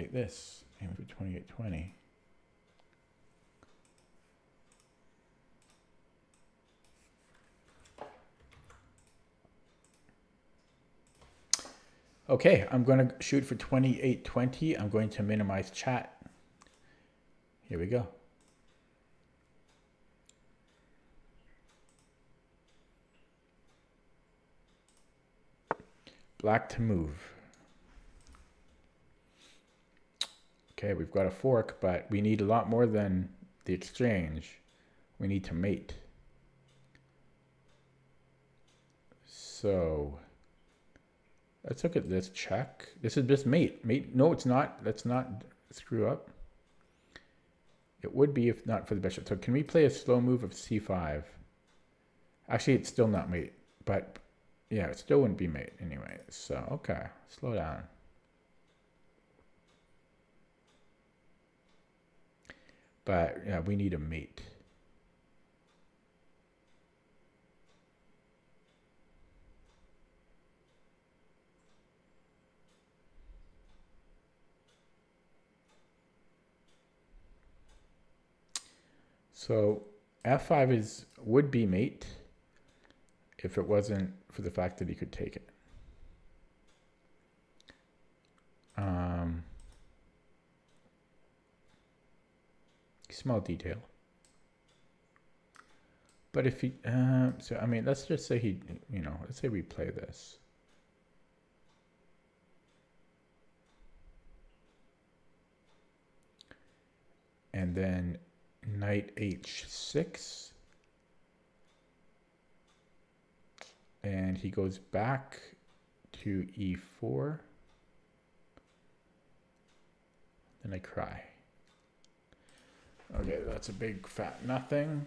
update this. Aim for 2820. Okay, I'm going to shoot for 2820. I'm going to minimize chat. Here we go. Black to move. Okay, we've got a fork, but we need a lot more than the exchange. We need to mate. So let's look at this check. This is just mate. Mate. No, it's not. Let's not screw up. It would be if not for the bishop. So can we play a slow move of c5? Actually, it's still not mate, but yeah, it still wouldn't be mate anyway. So, okay, slow down. But yeah, we need a mate. So f5 is would be mate if it wasn't for the fact that he could take it. Um, small detail. But if he, uh, so I mean, let's just say he, you know, let's say we play this. And then knight h6. And he goes back to e4. Then I cry. Okay, that's a big fat nothing.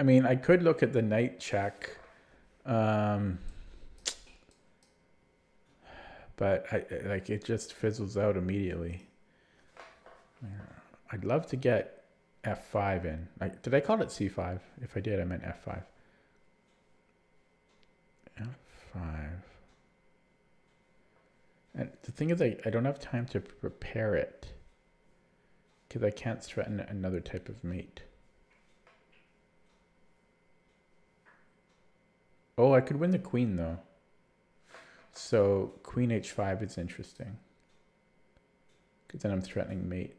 I mean, I could look at the knight check, um, but I, like it just fizzles out immediately. I'd love to get f5 in. Like, did I call it c5? If I did, I meant f5. f5. And the thing is, I, I don't have time to prepare it because I can't threaten another type of mate. Oh, I could win the queen though. So queen h5 is interesting. Because then I'm threatening mate.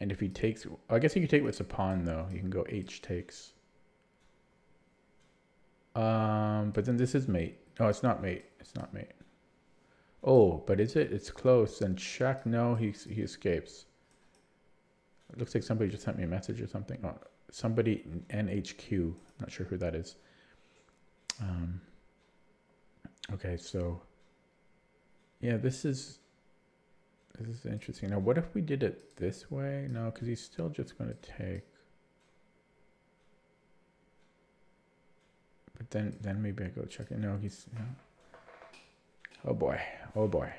And if he takes, I guess you could take with a pawn though. You can go h takes. Um, but then this is mate. No, it's not mate. It's not mate. Oh, but is it? It's close. And check. No, he he escapes. It looks like somebody just sent me a message or something. Oh, somebody NHQ. I'm not sure who that is. Um, okay, so yeah, this is this is interesting. Now, what if we did it this way? No, because he's still just going to take. But then, then maybe I go check it. No, he's. No. Oh boy! Oh boy!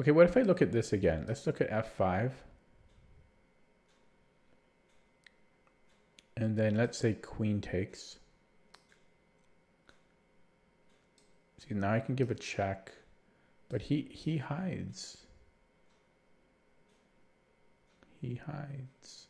Okay, what if I look at this again? Let's look at F5. And then let's say queen takes. See, now I can give a check, but he, he hides. He hides.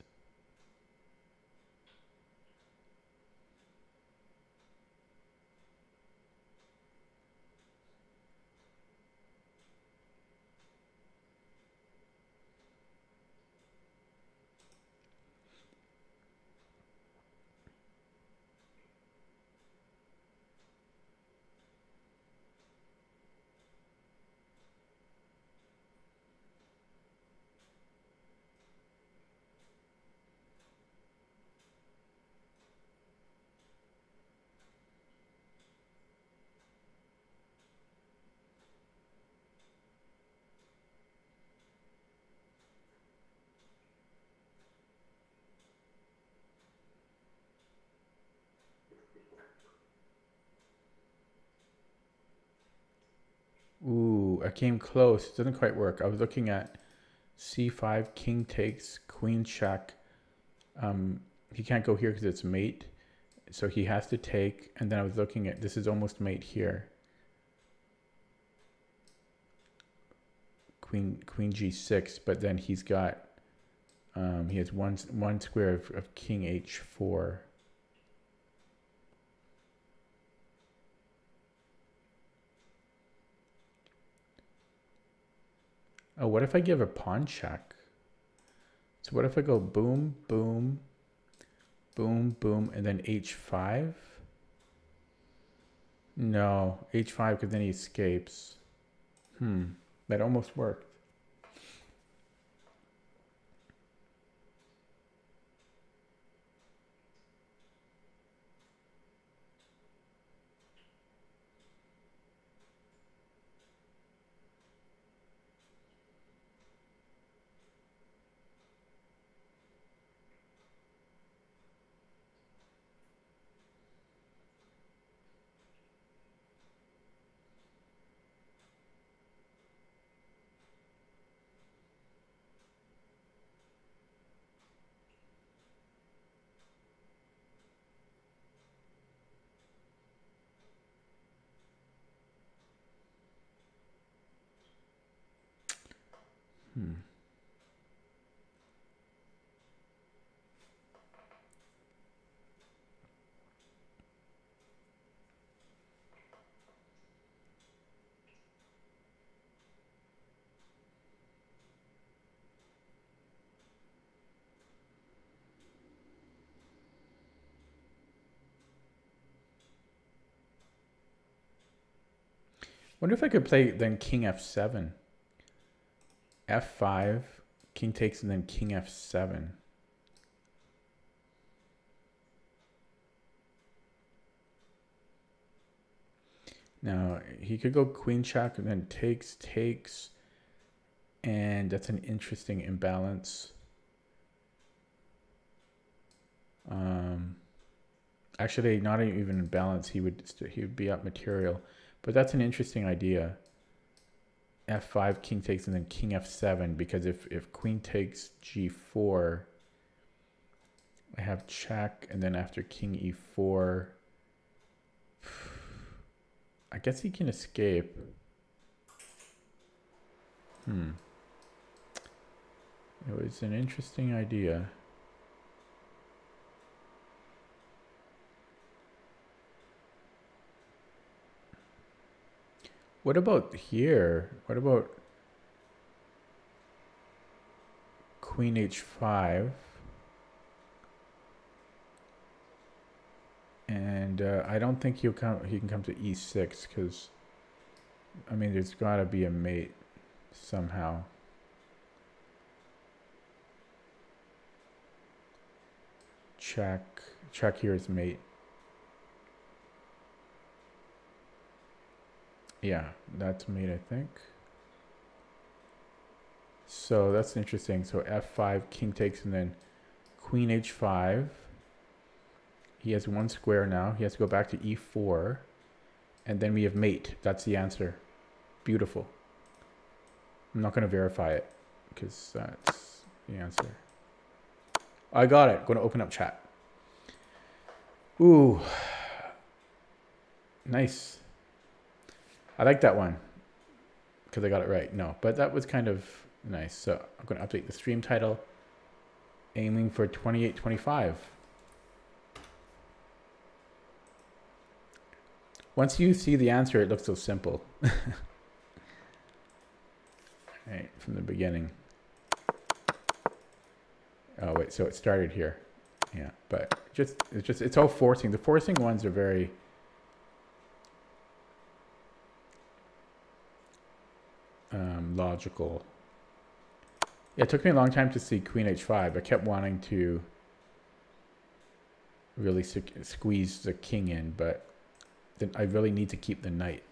Ooh, I came close. It doesn't quite work. I was looking at c5, king takes, queen check. Um, he can't go here because it's mate. So he has to take. And then I was looking at, this is almost mate here. Queen, queen g6, but then he's got, um, he has one, one square of, of king h4. Oh, what if I give a pawn check? So what if I go boom, boom, boom, boom, and then h5? No, h5 because then he escapes. Hmm, that almost worked. Wonder if I could play then King F7 f5, king takes, and then king f7. Now, he could go queen check and then takes, takes, and that's an interesting imbalance. Um, actually, not even in balance, he would he would be up material, but that's an interesting idea f5, king takes, and then king f7, because if, if queen takes g4, I have check, and then after king e4, I guess he can escape. Hmm. It was an interesting idea. What about here? What about queen h5? And uh, I don't think he'll come. He can come to e6 because, I mean, there's got to be a mate somehow. Check. Check here is mate. Yeah, that's mate, I think. So that's interesting. So f5, king takes, and then queen h5. He has one square now. He has to go back to e4. And then we have mate. That's the answer. Beautiful. I'm not going to verify it because that's the answer. I got it. Going to open up chat. Ooh. Nice. I like that one because I got it right. No, but that was kind of nice. So I'm going to update the stream title, aiming for 2825. Once you see the answer, it looks so simple. right, from the beginning. Oh, wait, so it started here. Yeah, but just, it's just, it's all forcing. The forcing ones are very, um, logical. It took me a long time to see queen h5. I kept wanting to really squeeze the king in, but then I really need to keep the knight.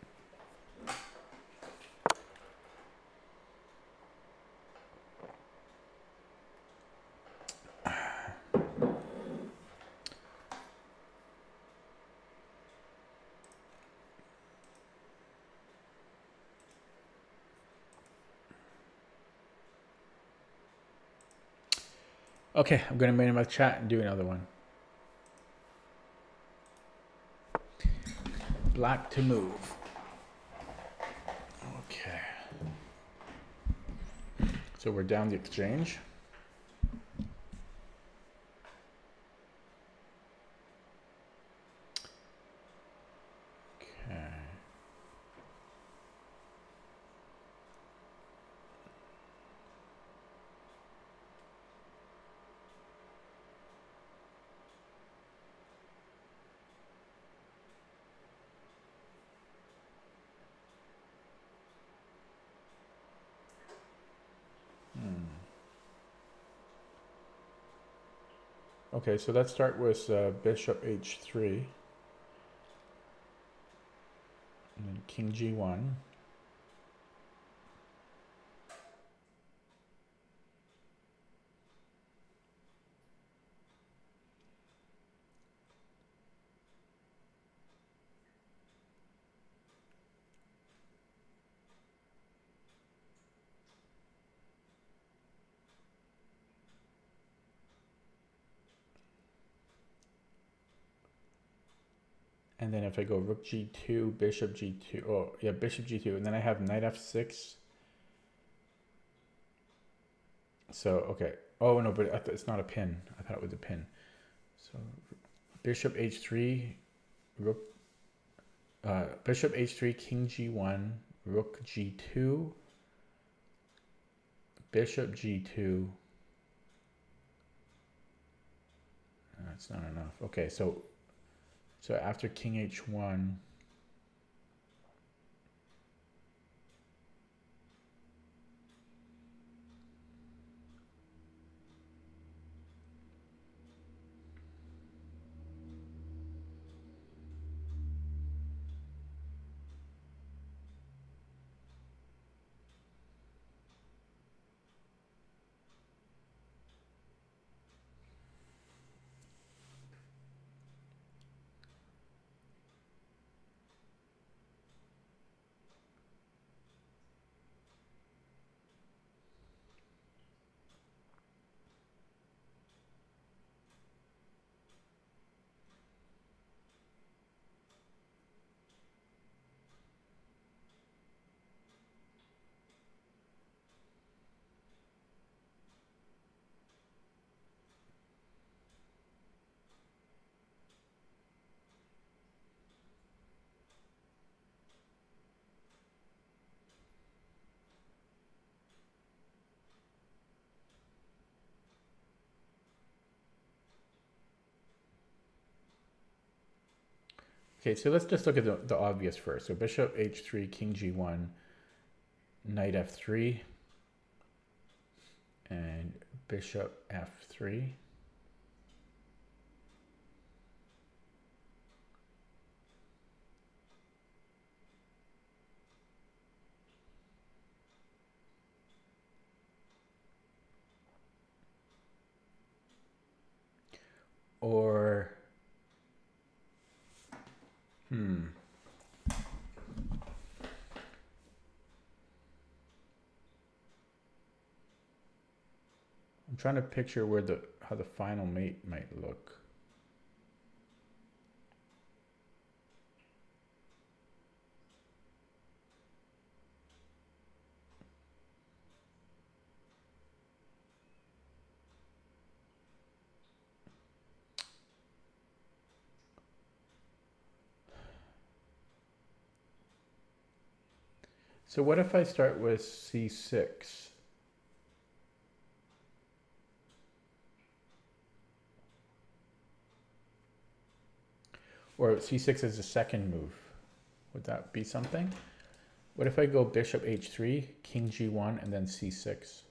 Okay, I'm gonna minimize chat and do another one. Black to move. Okay. So we're down the exchange. Okay, so let's start with uh, bishop h3 and then king g1. And then if I go rook g2, bishop g2, oh yeah, bishop g2, and then I have knight f6. So, okay. Oh no, but it's not a pin. I thought it was a pin. So bishop h3, rook, uh, bishop h3, king g1, rook g2, bishop g2. That's not enough. Okay, so so after king h1, Okay, so let's just look at the, the obvious first. So bishop h3, king g1, knight f3, and bishop f3. Or Hmm. I'm trying to picture where the how the final mate might look. So what if I start with C6? Or C6 as a second move. Would that be something? What if I go bishop h3, king g1, and then c6?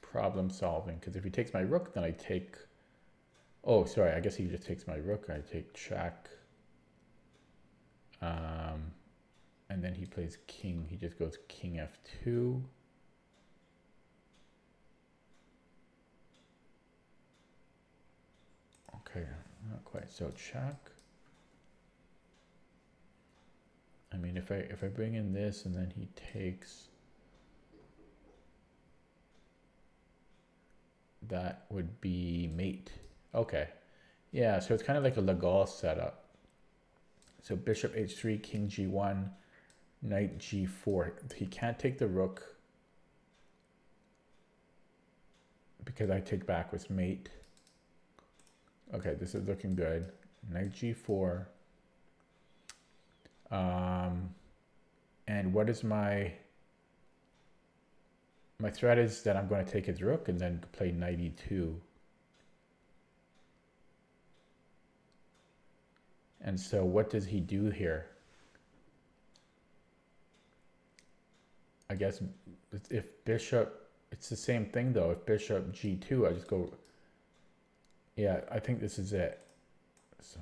Problem solving, because if he takes my rook, then I take... Oh, sorry, I guess he just takes my rook. I take check. Um, and then he plays king. He just goes king f2. Okay, not quite. So check. I mean, if I if I bring in this and then he takes. that would be mate. Okay. Yeah, so it's kind of like a Legal setup. So bishop h3, king g1, knight g4. He can't take the rook because I take back with mate. Okay, this is looking good. Knight g4. Um, and what is my my threat is that I'm going to take his rook and then play knight e2. And so what does he do here? I guess if bishop, it's the same thing though. If bishop g2, I just go, yeah, I think this is it. So,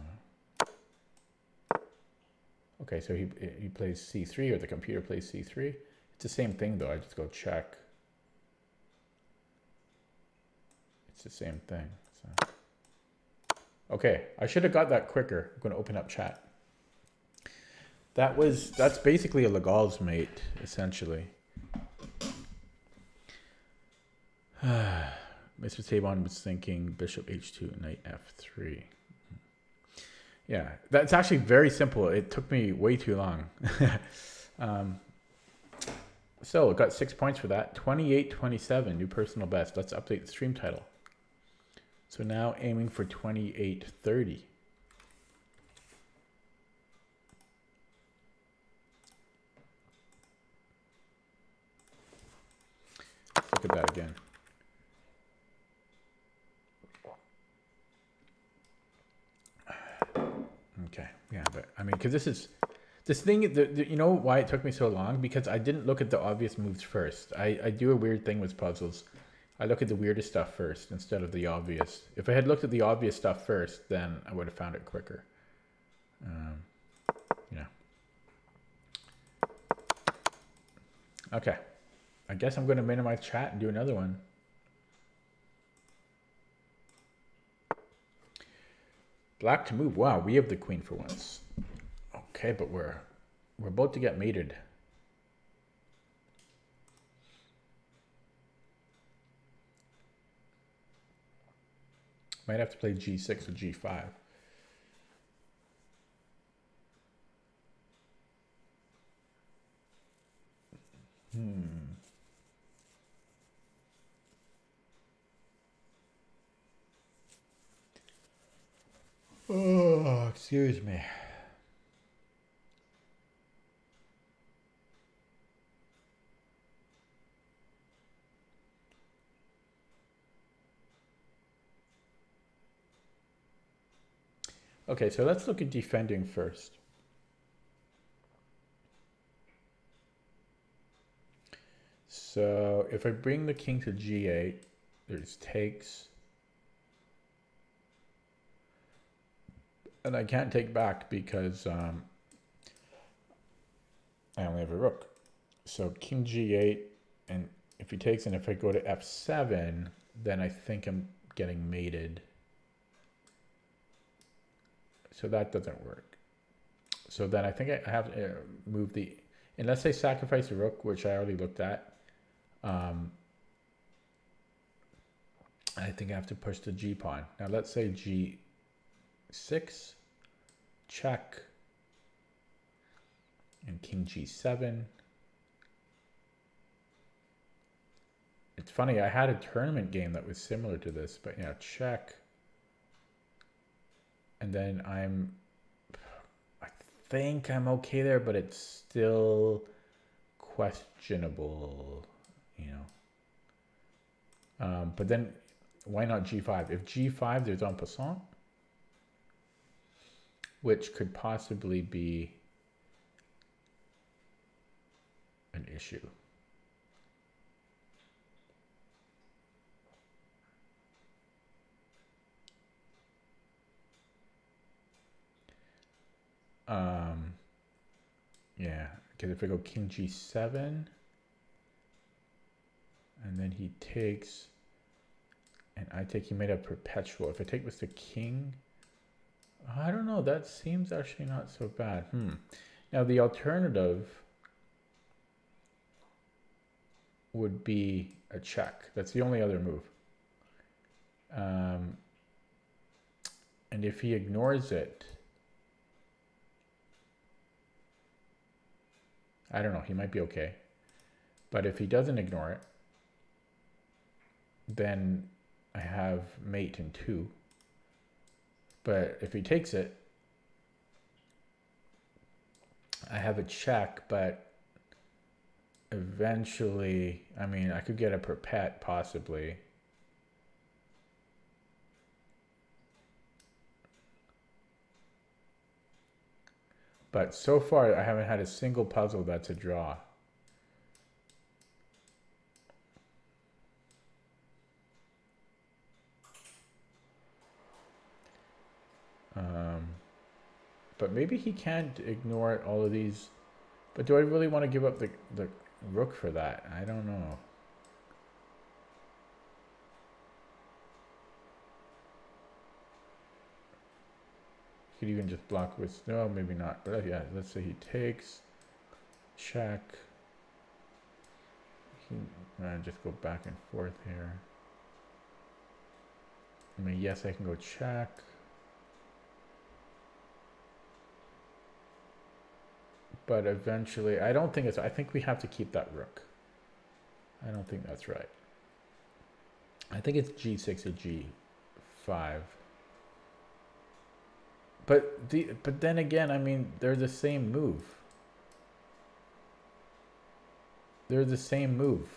okay, so he, he plays c3 or the computer plays c3. It's the same thing though. I just go check. It's the same thing. So. Okay, I should have got that quicker. I'm going to open up chat. That was, that's basically a Legal's mate, essentially. Mr. Sabon was thinking bishop h2, knight f3. Yeah, that's actually very simple. It took me way too long. um, so, got six points for that. 28 27, new personal best. Let's update the stream title. So now aiming for 2830. Look at that again. Okay, yeah, but I mean, because this is this thing. The, the, you know why it took me so long? Because I didn't look at the obvious moves first. I I do a weird thing with puzzles. I look at the weirdest stuff first instead of the obvious. If I had looked at the obvious stuff first, then I would have found it quicker. Um, yeah. Okay. I guess I'm going to minimize chat and do another one. Black to move. Wow, we have the queen for once. Okay, but we're we're about to get mated. Might have to play g6 or g5. Hmm. Oh, excuse me. Okay, so let's look at defending first. So if I bring the king to g8, there's takes. And I can't take back because um, I only have a rook. So king g8, and if he takes, and if I go to f7, then I think I'm getting mated. So that doesn't work. So then I think I have to uh, move the, unless I sacrifice the rook, which I already looked at, um, I think I have to push the g pawn. Now let's say g6, check, and king g7. It's funny, I had a tournament game that was similar to this, but yeah, check, and then I'm, I think I'm okay there, but it's still questionable, you know. Um, but then why not G5? If G5, there's en passant, which could possibly be an issue. Um, yeah, because if I go king g7, and then he takes, and I take, he made a perpetual. If I take with the king, I don't know, that seems actually not so bad. Hmm. Now the alternative would be a check. That's the only other move. Um, and if he ignores it, I don't know, he might be okay. But if he doesn't ignore it, then I have mate in two. But if he takes it, I have a check, but eventually, I mean, I could get a perpet possibly. But so far, I haven't had a single puzzle that's a draw. Um, but maybe he can't ignore all of these. But do I really want to give up the, the rook for that? I don't know. Could even just block with, no, maybe not. But uh, yeah, let's say he takes, check. He, uh, just go back and forth here. I mean, yes, I can go check. but eventually, I don't think it's, I think we have to keep that rook. I don't think that's right. I think it's g6 or g5. But the but then again, I mean, they're the same move. They're the same move.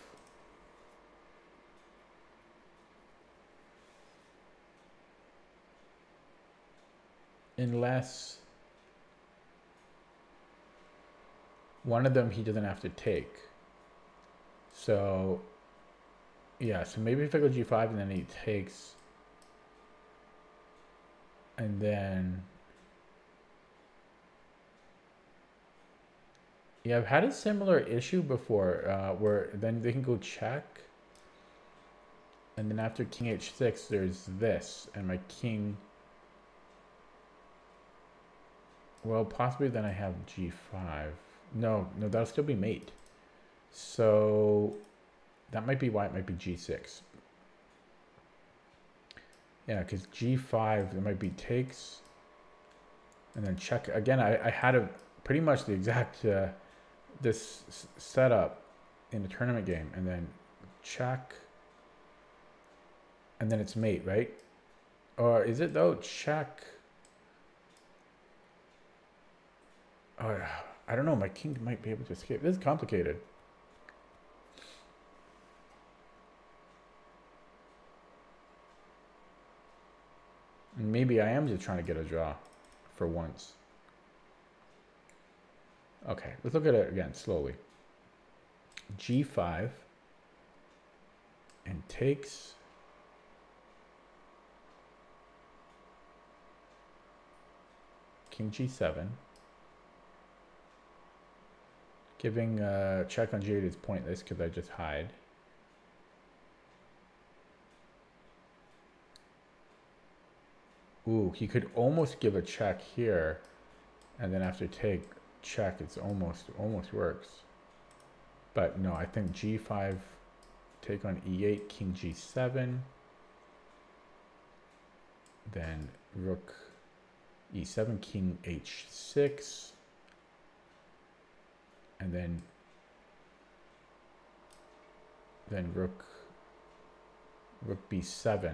Unless One of them he doesn't have to take. So, yeah, so maybe if I go g5 and then he takes, and then, yeah, I've had a similar issue before uh, where then they can go check, and then after king h6, there's this, and my king, well, possibly then I have g5. No, no, that'll still be mate. So that might be why it might be G6. Yeah, because G5, there might be takes. And then check. Again, I, I had a pretty much the exact, uh, this setup in a tournament game. And then check. And then it's mate, right? Or is it though? Check. Oh. I don't know. My king might be able to escape. This is complicated. Maybe I am just trying to get a draw for once. Okay, let's look at it again slowly. G5 and takes King G7 Giving a uh, check on G8 is pointless because I just hide. Ooh, he could almost give a check here. And then after take check, it's almost, almost works. But no, I think G5, take on E8, King G7. Then Rook E7, King H6 and then then rook rook b7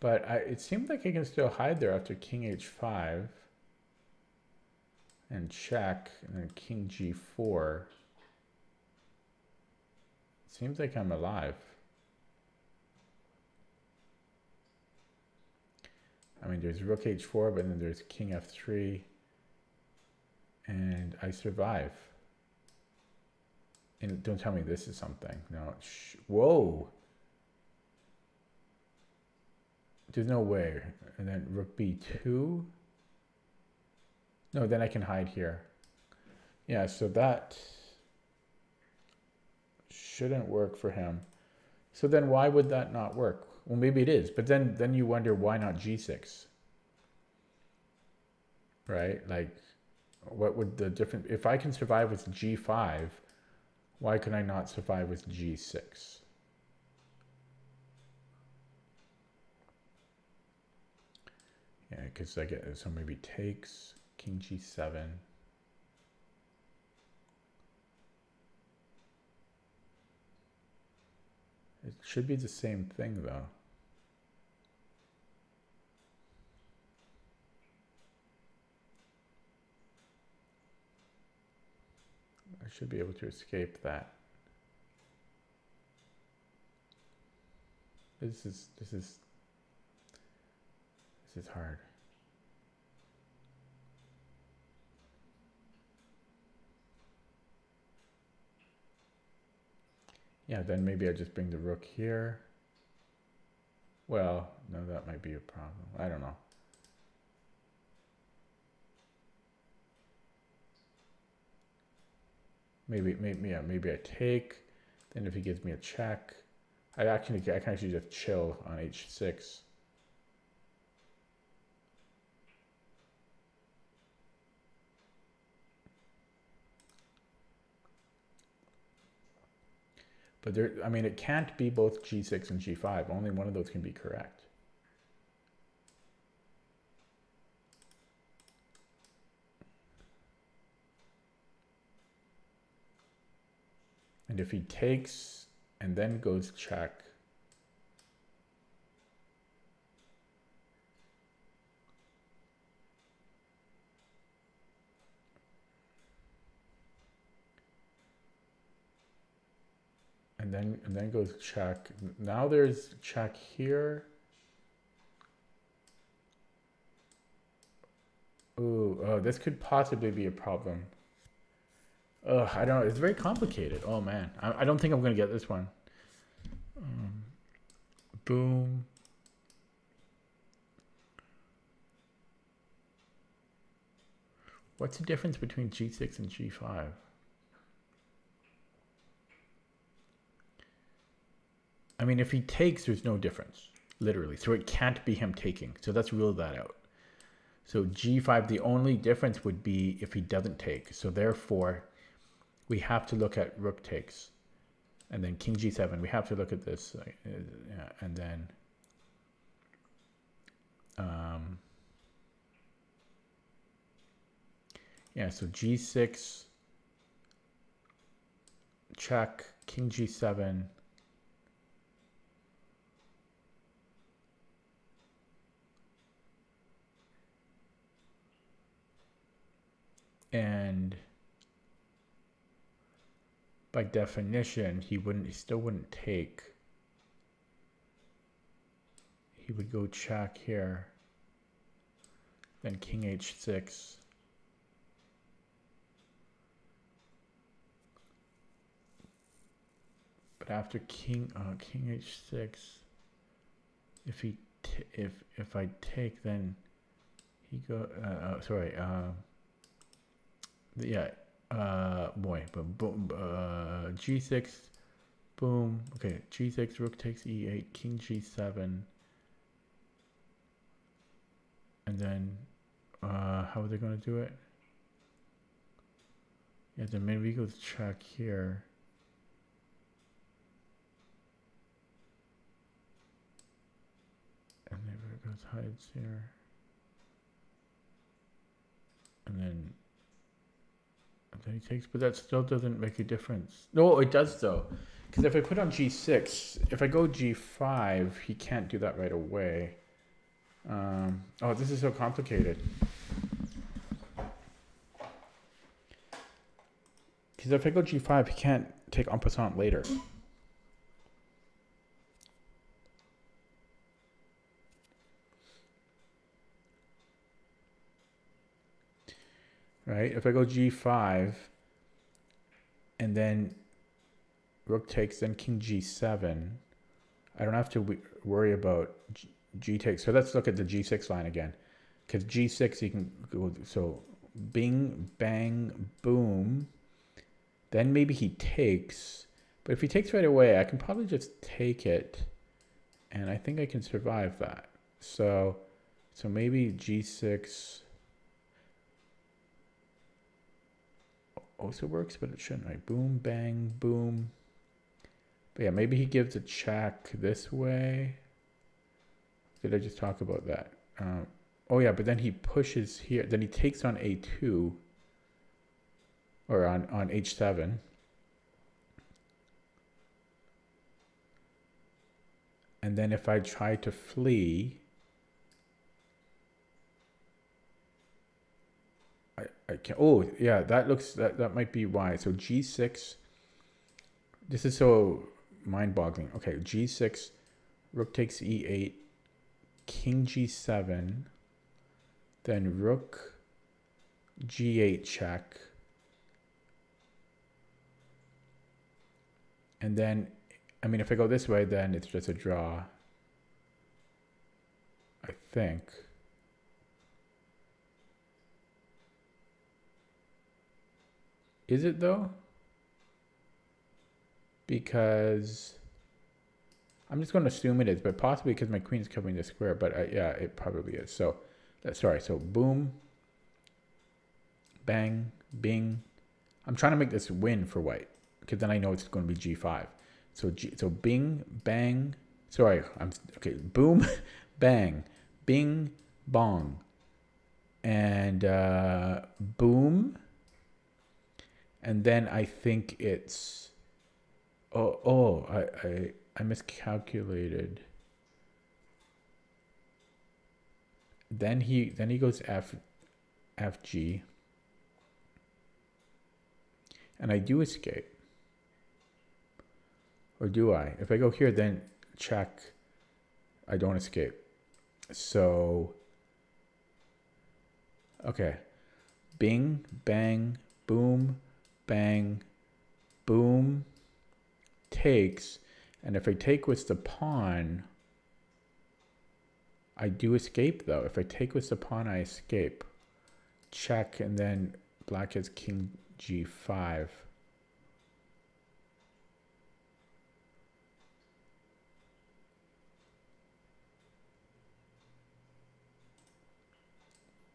But I, it seemed like I can still hide there after king h5 and check, and then king g4. Seems like I'm alive. I mean, there's rook h4, but then there's king f3. And I survive. And don't tell me this is something. No. Whoa. There's no way. And then rook b2. No, then I can hide here. Yeah, so that shouldn't work for him. So then why would that not work? Well, maybe it is, but then, then you wonder why not G6? right? Like, what would the difference, if I can survive with g5, why can I not survive with g6? Yeah, because I get, so maybe takes, king g7. It should be the same thing though. I should be able to escape that. This is, this is, this is hard. Yeah, then maybe I just bring the rook here. Well, no, that might be a problem. I don't know. Maybe, maybe, yeah, maybe I take. Then if he gives me a check, I actually, I can actually just chill on h6. But there, I mean, it can't be both G6 and G5. Only one of those can be correct. And if he takes and then goes check, and then and then goes check. Now there's check here. Ooh, oh, this could possibly be a problem. Ugh, I don't know. It's very complicated. Oh man, I, I don't think I'm gonna get this one. Um, boom. What's the difference between G6 and G5? I mean, if he takes, there's no difference, literally. So it can't be him taking. So let's rule that out. So G5, the only difference would be if he doesn't take. So therefore, we have to look at rook takes. And then king G7, we have to look at this. Uh, and then... Um, yeah, so G6, check, king G7, and by definition he wouldn't he still wouldn't take he would go check here. Then king h6 but after king uh, king h6 if he if if I take then he go uh, uh sorry uh yeah, uh, boy, but boom, uh, g6, boom. Okay, g6, rook takes e8, king g7, and then, uh, how are they going to do it? Yeah, then maybe we go check here. And then it goes hides here. And then then he takes, but that still doesn't make a difference. No, it does though. Because if I put on g6, if I go g5, he can't do that right away. Um, oh, this is so complicated. Because if I go g5, he can't take en passant later. Right? If I go g5 and then rook takes, then king g7, I don't have to worry about g, g takes. So let's look at the g6 line again. Because g6, you can go, so bing, bang, boom. Then maybe he takes. But if he takes right away, I can probably just take it. And I think I can survive that. So, so maybe g6 also works, but it shouldn't, right? Boom, bang, boom. But yeah, maybe he gives a check this way. Did I just talk about that? Um, oh yeah, but then he pushes here. Then he takes on a2 or on, on h7. And then if I try to flee, I, can oh yeah, that looks, that, that might be why. So g6, this is so mind boggling. Okay, g6, rook takes e8, king g7, then rook g8 check, and then I mean, if I go this way, then it's just a draw. I think. Is it though? Because I'm just going to assume it is, but possibly because my queen is covering the square. But uh, yeah, it probably is. So, uh, sorry. So boom, bang, bing. I'm trying to make this win for white because then I know it's going to be g5. So G, so bing, bang. Sorry, I'm okay. Boom, bang, bing, bong, and uh, boom. And then I think it's. Oh, oh, I, I, I miscalculated. Then he, then he goes F, F G. And I do escape. Or do I? If I go here, then check, I don't escape. So, okay. Bing, bang, boom, bang, boom, takes. And if I take with the pawn, I do escape though. If I take with the pawn, I escape. Check, and then black has king g5.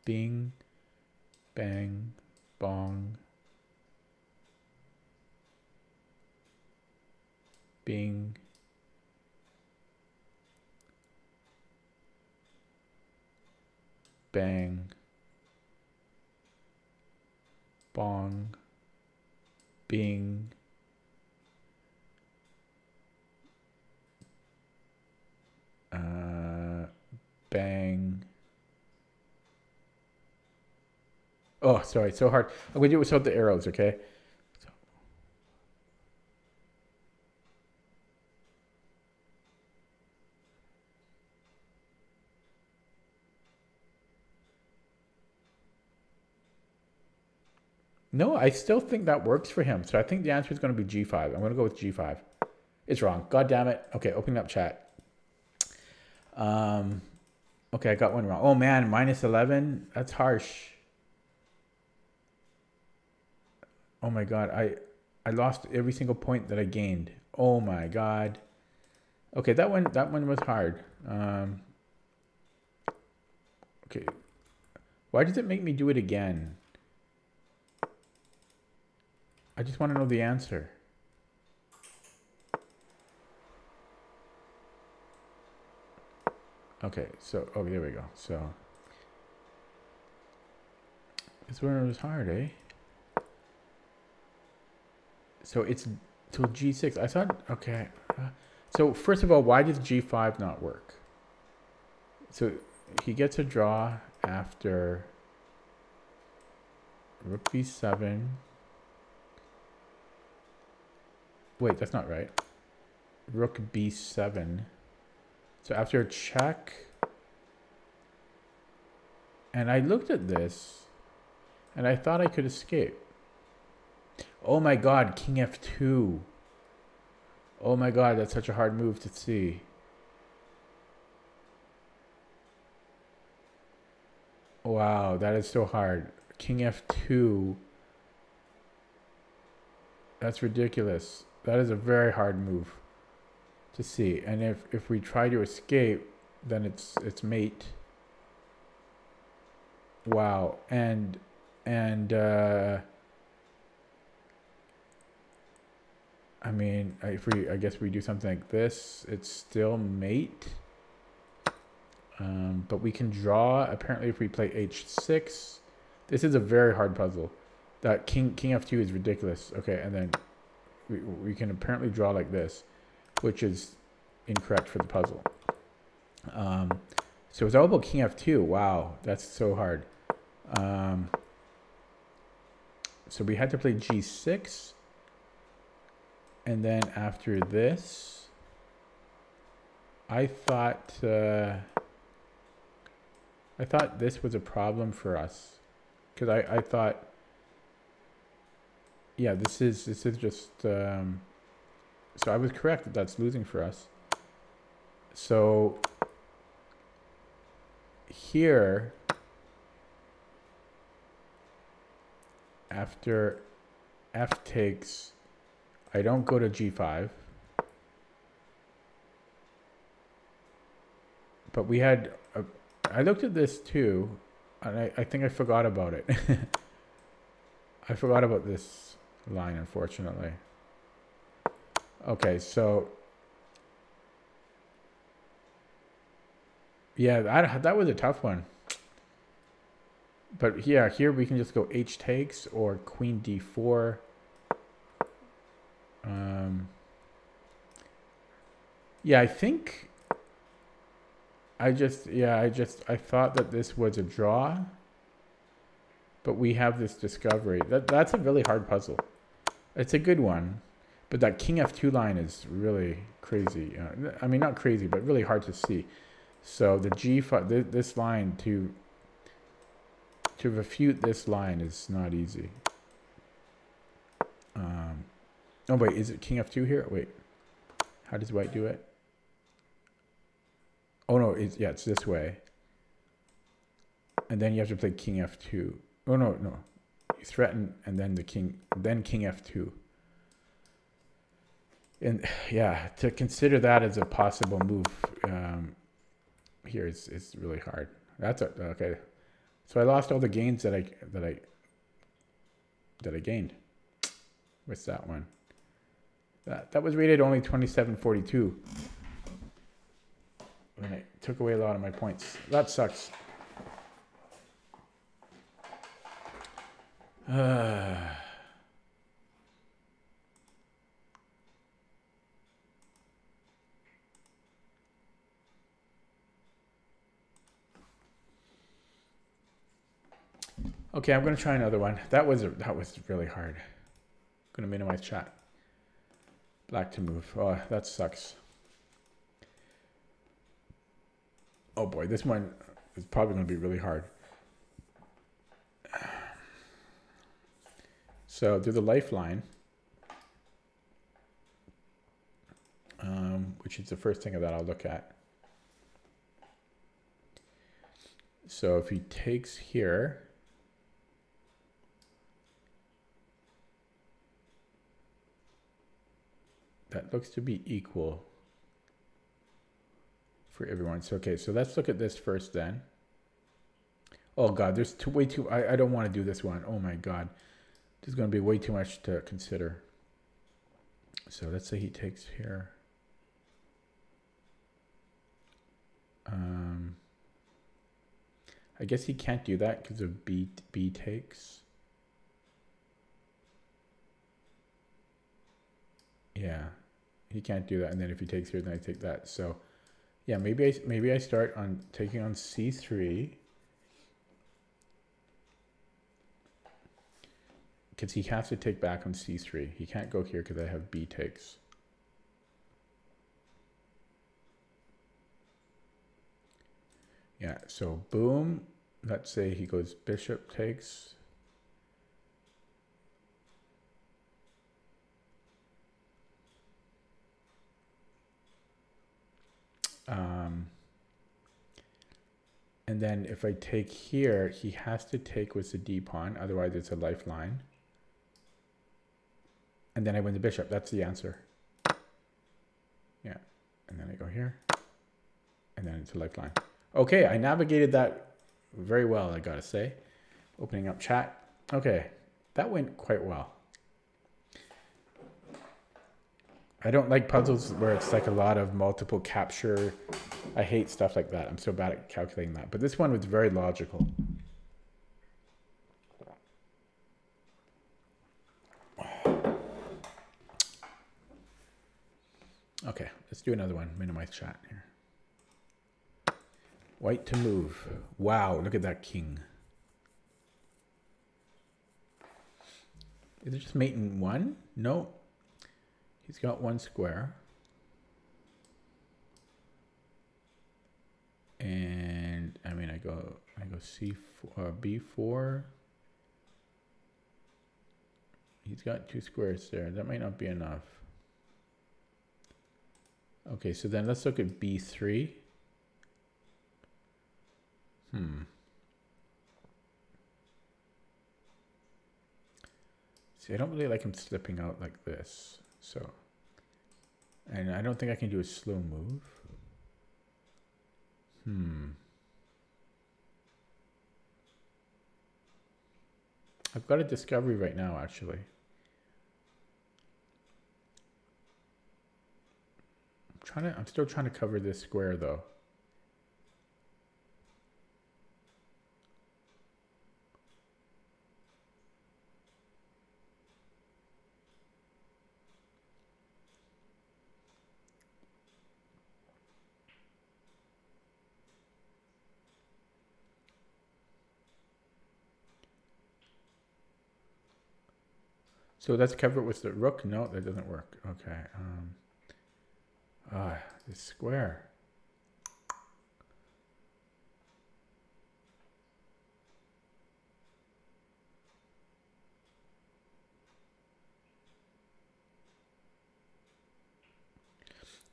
bing, bang, bong, bing, bang, bong, bing, uh, bang, Oh, sorry, so hard. I'm to do it without the arrows, okay? No, I still think that works for him. So I think the answer is going to be G5. I'm going to go with G5. It's wrong. God damn it. Okay, opening up chat. Um, okay, I got one wrong. Oh man, minus 11. That's harsh. Oh my god, I I lost every single point that I gained. Oh my god. Okay, that one that one was hard. Um, okay. Why does it make me do it again? I just want to know the answer. Okay, so oh there we go. So this one was hard, eh? So it's so G6. I thought, okay. Uh, so first of all, why does G5 not work? So he gets a draw after Rook B7. Wait, that's not right. Rook B7. So after a check, and I looked at this, and I thought I could escape. Oh my god, king f2. Oh my god, that's such a hard move to see. Wow, that is so hard. King f2. That's ridiculous. That is a very hard move to see. And if, if we try to escape, then it's it's mate. Wow. And and uh I mean, if we, I guess we do something like this, it's still mate. Um, but we can draw, apparently if we play h6, this is a very hard puzzle. That king, king f2 is ridiculous. Okay, and then we, we can apparently draw like this, which is incorrect for the puzzle. Um, so it's all about king f2. Wow, that's so hard. Um, so we had to play g6. And then after this, I thought uh, I thought this was a problem for us because I, I thought yeah this is this is just um, so I was correct that that's losing for us. So here after f takes I don't go to g5 but we had a, I looked at this too and I, I think I forgot about it I forgot about this line unfortunately okay so yeah that, that was a tough one but yeah, here we can just go h takes or queen d4. Um, yeah, I think I just, yeah, I just, I thought that this was a draw, but we have this discovery. That That's a really hard puzzle. It's a good one, but that king f2 line is really crazy. Uh, I mean, not crazy, but really hard to see. So the g5, th this line to to refute this line is not easy. Um, oh, wait, is it king f2 here? Wait, how does white do it? Oh, no, it's, yeah, it's this way. And then you have to play king f2. Oh, no, no. Threaten, and then the king, then king f2. And yeah, to consider that as a possible move um, here is, is really hard. That's a, okay. So I lost all the gains that I that I that I gained. What's that one? That that was rated only 2742. And it took away a lot of my points. That sucks. Okay, I'm gonna try another one. That was that was really hard. I'm gonna minimize chat. Black to move. Oh, that sucks. Oh boy, this one is probably gonna be really hard. So do the lifeline, um, which is the first thing that I'll look at. So if he takes here, that looks to be equal for everyone. So, okay, so let's look at this first then. Oh God, there's too, way too, I, I don't want to do this one. Oh my God. There's going to be way too much to consider. So let's say he takes here. Um, I guess he can't do that because of B, B takes. Yeah, he can't do that. And then if he takes here, then I take that. So yeah, maybe I, maybe I start on taking on C3. Because he has to take back on C3. He can't go here because I have B takes. Yeah, so boom. Let's say he goes bishop takes. Um, and then if I take here, he has to take with the d pawn, otherwise it's a lifeline. And then I win the bishop. That's the answer. Yeah. And then I go here. And then a lifeline. Okay, I navigated that very well, I gotta say. Opening up chat. Okay, that went quite well. I don't like puzzles where it's like a lot of multiple capture. I hate stuff like that. I'm so bad at calculating that. But this one was very logical. Okay, let's do another one. Minimize chat here. White to move. Wow, look at that king. Is it just mating one? No. He's got one square. And I mean, I go, I go C4, uh, B4. He's got two squares there. That might not be enough. Okay, so then let's look at B3. Hmm. See, I don't really like him slipping out like this. So, and I don't think I can do a slow move. Hmm. I've got a discovery right now, actually. Trying to, I'm still trying to cover this square though. So let's cover it with the rook. No, that doesn't work. Okay. Um, ah, this square.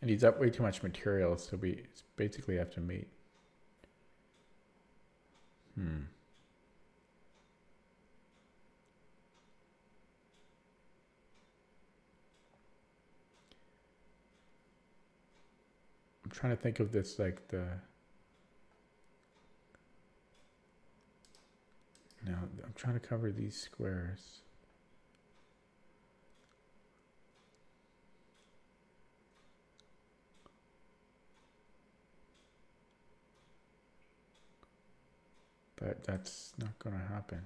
And he's up way too much material, so we basically have to mate. Hmm. Trying to think of this like the no I'm trying to cover these squares. But that's not going to happen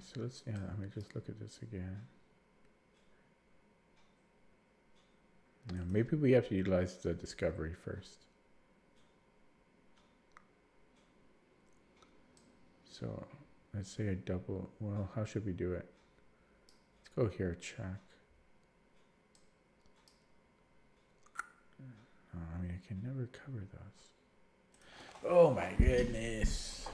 so let's, yeah, let me just look at this again. Now, maybe we have to utilize the discovery first. So let's say a double, well, how should we do it? Let's go here, check. Oh, I mean, I can never cover those. Oh my goodness.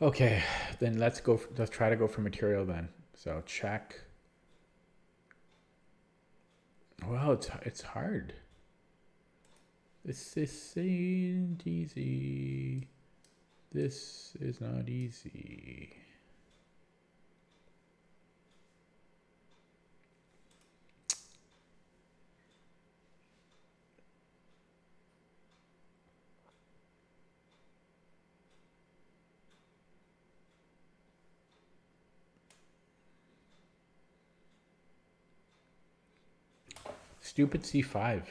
Okay, then let's go. For, let's try to go for material then. So check. Well, it's it's hard. This isn't easy. This is not easy. Stupid C5.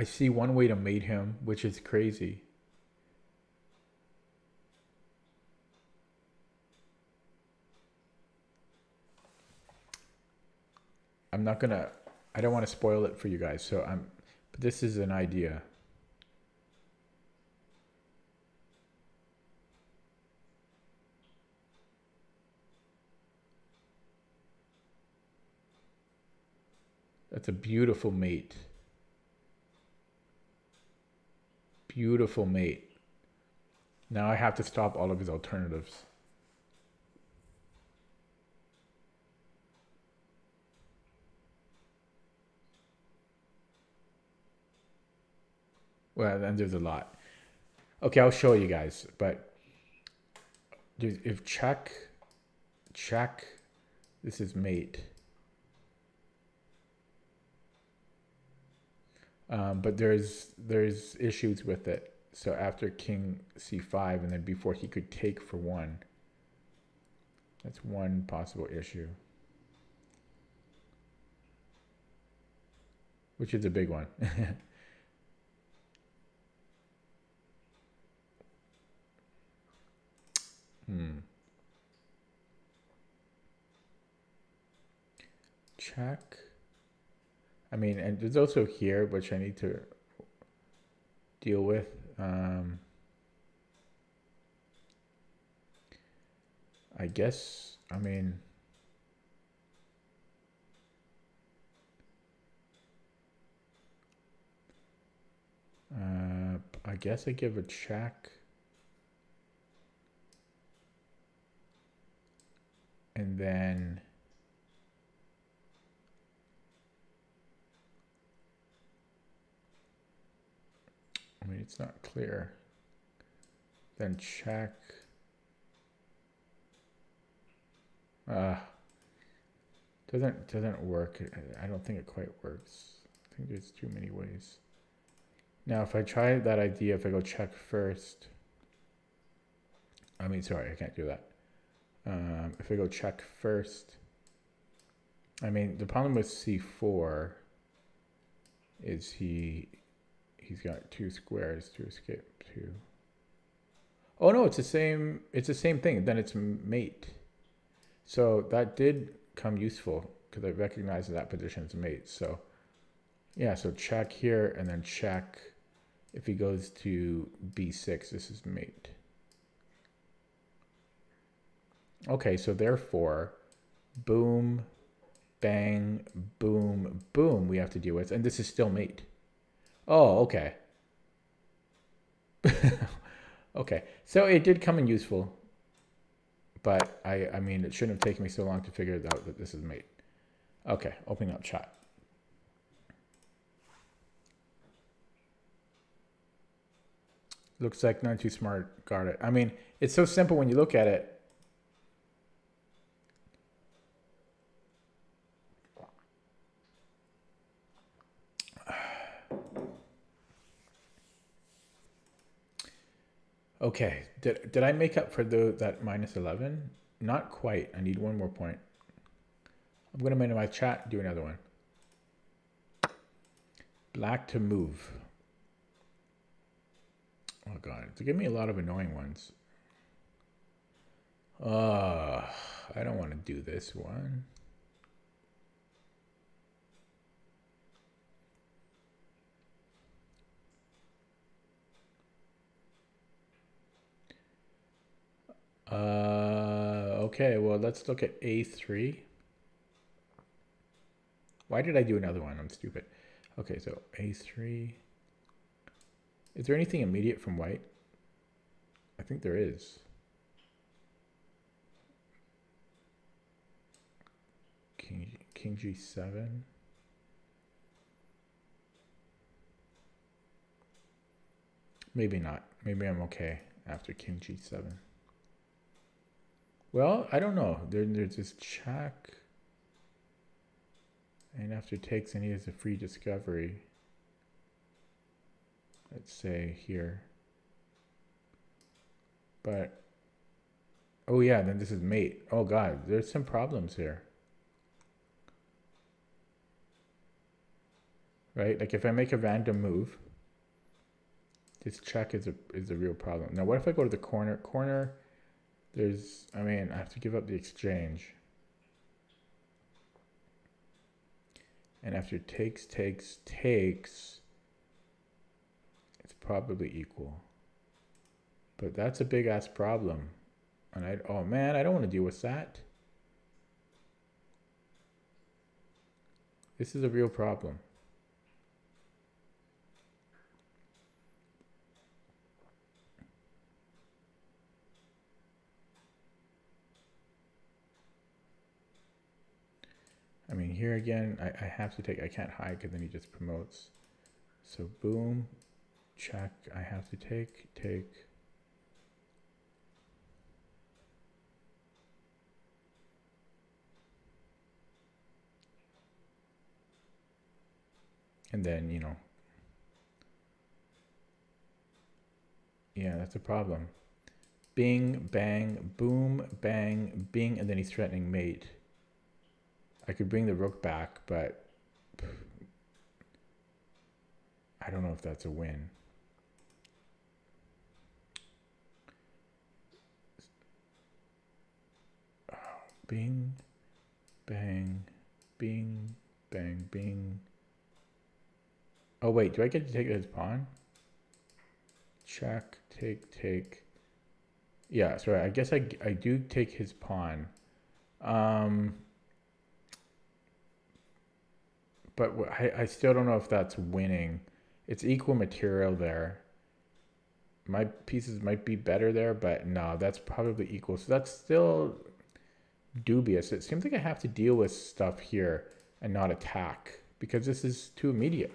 I see one way to mate him, which is crazy. I'm not gonna I don't want to spoil it for you guys, so I'm but this is an idea. That's a beautiful mate. Beautiful mate. Now I have to stop all of his alternatives. Well, and there's a lot. Okay, I'll show you guys, but if check, check, this is mate. Um, but there's there's issues with it. So after king c5 and then before he could take for one. That's one possible issue. Which is a big one. hmm. Check. I mean, and there's also here, which I need to deal with. Um, I guess, I mean, uh, I guess I give a check. And then mean, it's not clear. Then check. Uh, doesn't doesn't work. I don't think it quite works. I think there's too many ways. Now, if I try that idea, if I go check first, I mean, sorry, I can't do that. Um, if I go check first, I mean, the problem with C4 is he he's got two squares to escape to. Oh no, it's the same. It's the same thing. Then it's mate. So that did come useful because I recognize that position as mate. So yeah, so check here and then check if he goes to b6. This is mate. Okay, so therefore, boom, bang, boom, boom, we have to deal with, and this is still mate. Oh, okay. okay. So it did come in useful. But I, I mean, it shouldn't have taken me so long to figure out that this is mate. Okay, opening up chat. Looks like not too smart. Got it. I mean, it's so simple when you look at it. Okay, did, did I make up for the that minus 11? Not quite. I need one more point. I'm going to minimize chat, do another one. Black to move. Oh god, to give me a lot of annoying ones. Uh, I don't want to do this one. Okay, well, let's look at A3. Why did I do another one? I'm stupid. Okay, so A3. Is there anything immediate from white? I think there is. King, King G7. Maybe not. Maybe I'm okay after King G7. Well, I don't know. There, there's this check. And after takes, and he has a free discovery. Let's say here. But, oh yeah, then this is mate. Oh God, there's some problems here. Right? Like if I make a random move, this check is a, is a real problem. Now what if I go to the corner? Corner there's, I mean, I have to give up the exchange. And after takes, takes, takes, it's probably equal. But that's a big ass problem. And I, oh man, I don't want to deal with that. This is a real problem. I mean, here again, I, I have to take, I can't hide because then he just promotes. So boom, check, I have to take, take. And then, you know, yeah, that's a problem. Bing, bang, boom, bang, bing, and then he's threatening mate. I could bring the rook back, but I don't know if that's a win. bing, bang, bing, bang, bing. Oh wait, do I get to take his pawn? Check, take, take. Yeah, sorry, I guess I, I do take his pawn. Um, but I, I still don't know if that's winning. It's equal material there. My pieces might be better there, but no, that's probably equal. So that's still dubious. It seems like I have to deal with stuff here and not attack because this is too immediate.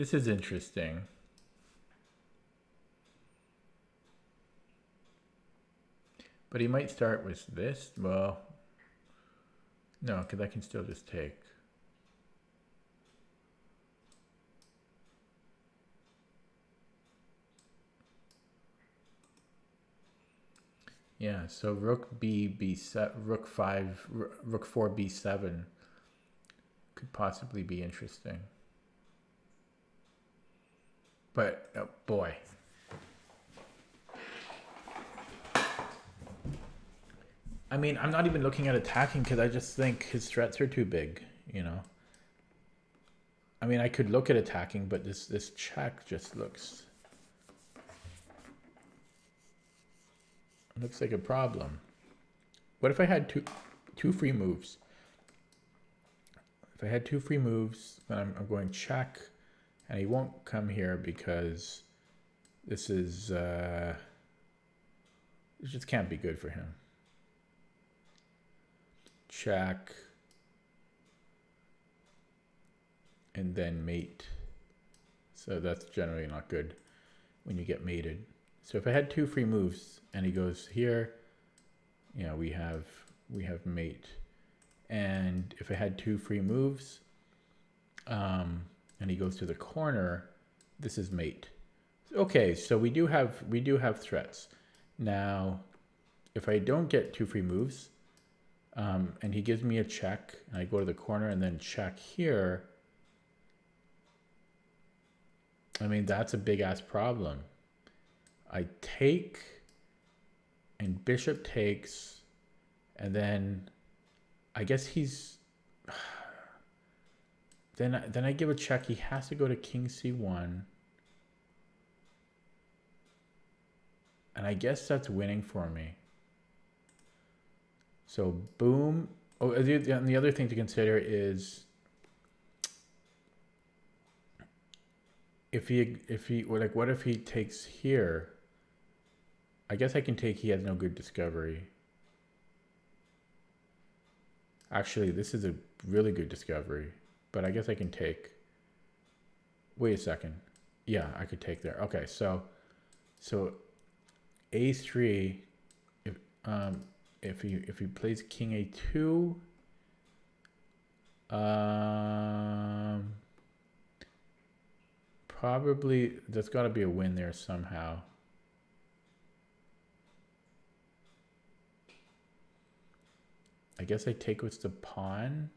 This is interesting. But he might start with this. Well, no, because I can still just take. Yeah, so rook b b rook five rook four b seven could possibly be interesting. But oh boy. I mean, I'm not even looking at attacking because I just think his threats are too big, you know. I mean, I could look at attacking, but this this check just looks looks like a problem. What if I had two two free moves? If I had two free moves, then I'm, I'm going check and he won't come here because this is uh, this just can't be good for him. Check. And then mate. So that's generally not good when you get mated. So if I had two free moves and he goes here, you know, we have we have mate. And if I had two free moves, um, and he goes to the corner, this is mate. Okay, so we do have we do have threats. Now, if I don't get two free moves, um, and he gives me a check, and I go to the corner and then check here, I mean, that's a big ass problem. I take, and bishop takes, and then I guess he's then, then I give a check. He has to go to king c1. And I guess that's winning for me. So boom. Oh, the, the other thing to consider is if he if he like what if he takes here? I guess I can take he has no good discovery. Actually, this is a really good discovery but I guess I can take, wait a second. Yeah, I could take there. Okay, so, so A3, if Um, if he if he plays king a2, um, probably there's got to be a win there somehow. I guess I take with the pawn.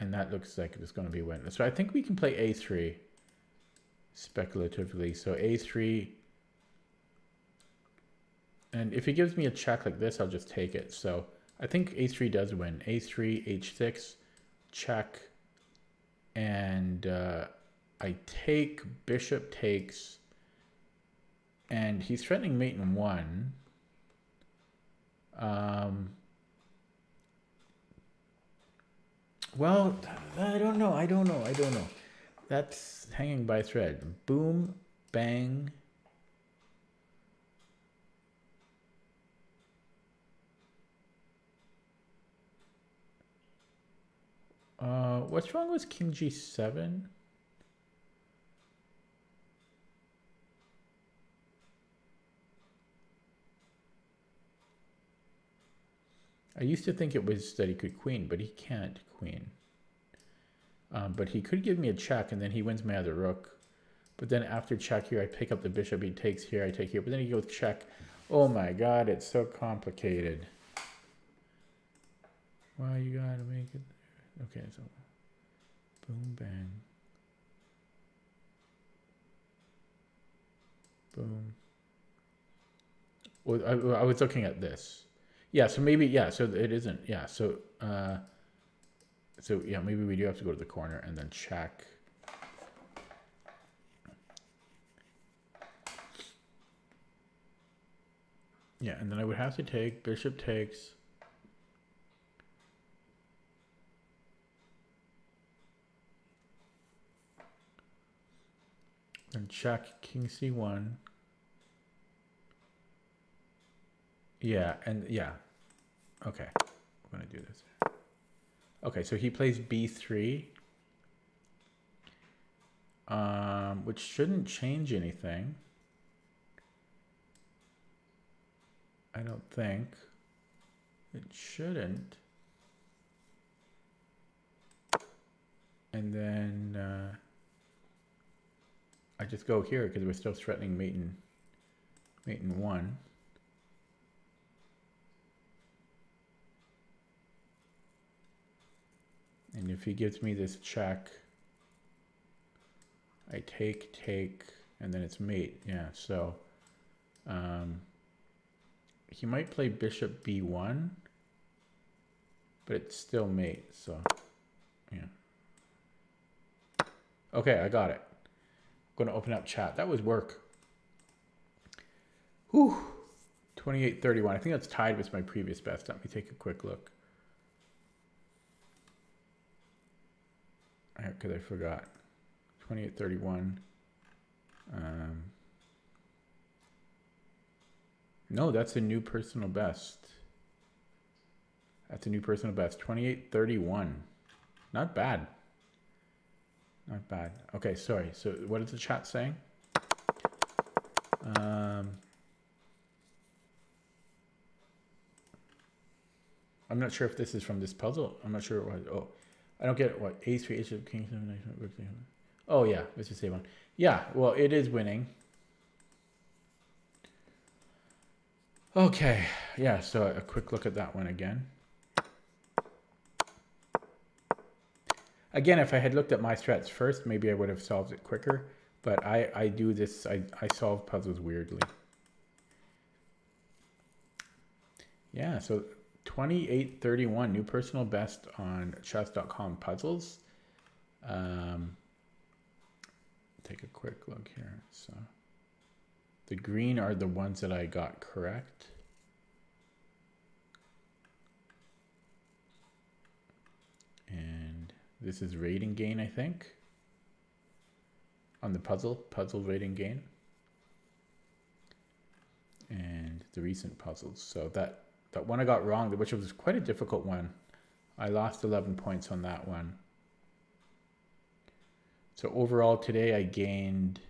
And that looks like it's going to be win. So I think we can play a3 speculatively. So a3. And if he gives me a check like this, I'll just take it. So I think a3 does win. a3, h6, check. And uh, I take, bishop takes. And he's threatening mate in one. Um, Well, I don't know. I don't know. I don't know. That's hanging by thread. Boom, bang. Uh, what's wrong with King G7? I used to think it was that he could queen, but he can't queen. Um, but he could give me a check, and then he wins my other rook. But then after check here, I pick up the bishop. He takes here, I take here. But then he goes check. Oh my god, it's so complicated. Why you gotta make it? Okay, so boom, bang. Boom. Well, I, I was looking at this. Yeah, so maybe, yeah, so it isn't, yeah, so, uh, so yeah, maybe we do have to go to the corner and then check. Yeah, and then I would have to take, bishop takes, and check king c1 yeah and yeah Okay, I'm gonna do this. Okay, so he plays b3, um, which shouldn't change anything. I don't think. It shouldn't. And then uh, I just go here because we're still threatening mate in, mate 1. And if he gives me this check, I take, take, and then it's mate. Yeah, so um, he might play bishop b1, but it's still mate, so yeah. Okay, I got it. I'm going to open up chat. That was work. Whew. 28.31. I think that's tied with my previous best. Let me take a quick look. Because I forgot. 2831. Um, no, that's a new personal best. That's a new personal best. 2831. Not bad. Not bad. Okay, sorry. So what is the chat saying? Um, I'm not sure if this is from this puzzle. I'm not sure what. Oh, I don't get. What ace three, ace of. Oh yeah, Mr. Savon. Yeah, well it is winning. Okay, yeah. So a quick look at that one again. Again, if I had looked at my strats first, maybe I would have solved it quicker. But I, I do this, I, I solve puzzles weirdly. Yeah, so 2831, new personal best on chess.com puzzles. Um, take a quick look here. So the green are the ones that I got correct. And this is rating gain, I think. On the puzzle, puzzle rating gain. And the recent puzzles. So that that one I got wrong, which was quite a difficult one. I lost 11 points on that one. So overall today I gained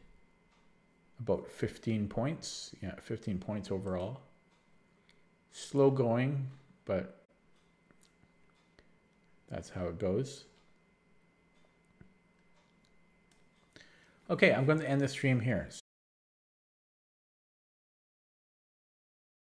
about 15 points. Yeah, 15 points overall. slow going, but that's how it goes. Okay, I'm going to end the stream here.